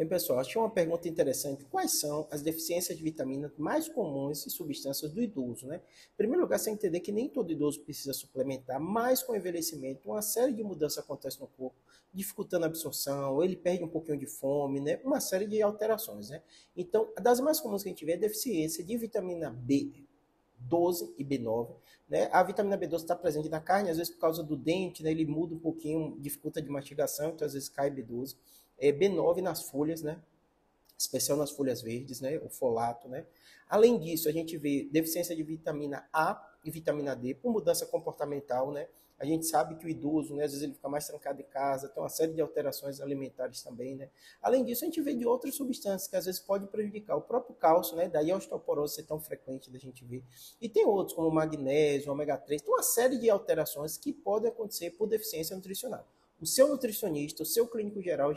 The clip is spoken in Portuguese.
Bem, pessoal, achei uma pergunta interessante. Quais são as deficiências de vitaminas mais comuns e substâncias do idoso, né? Em primeiro lugar, você entender que nem todo idoso precisa suplementar, mas com o envelhecimento, uma série de mudanças acontece no corpo, dificultando a absorção, ele perde um pouquinho de fome, né? Uma série de alterações, né? Então, das mais comuns que a gente vê é deficiência de vitamina B, 12 e B9. Né? A vitamina B12 está presente na carne, às vezes por causa do dente, né? ele muda um pouquinho, dificulta de mastigação, então às vezes cai B12 é, B9 nas folhas, né? Especial nas folhas verdes, né? O folato, né? Além disso, a gente vê deficiência de vitamina A e vitamina D por mudança comportamental, né? A gente sabe que o idoso, né, às vezes ele fica mais trancado em casa, tem uma série de alterações alimentares também, né? Além disso, a gente vê de outras substâncias que às vezes pode prejudicar o próprio cálcio, né? Daí a osteoporose ser tão frequente da gente ver. E tem outros, como magnésio, ômega 3, tem uma série de alterações que podem acontecer por deficiência nutricional. O seu nutricionista, o seu clínico geral